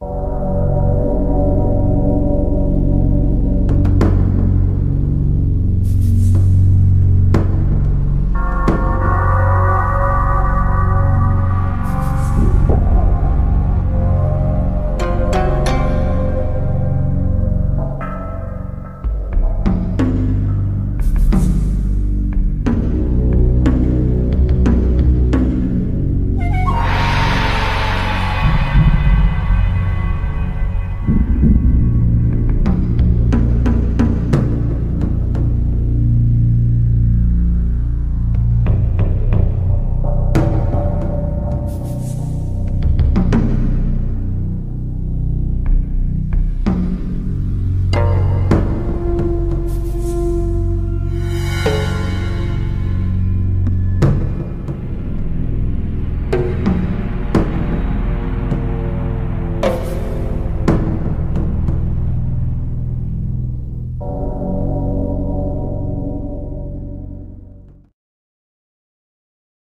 you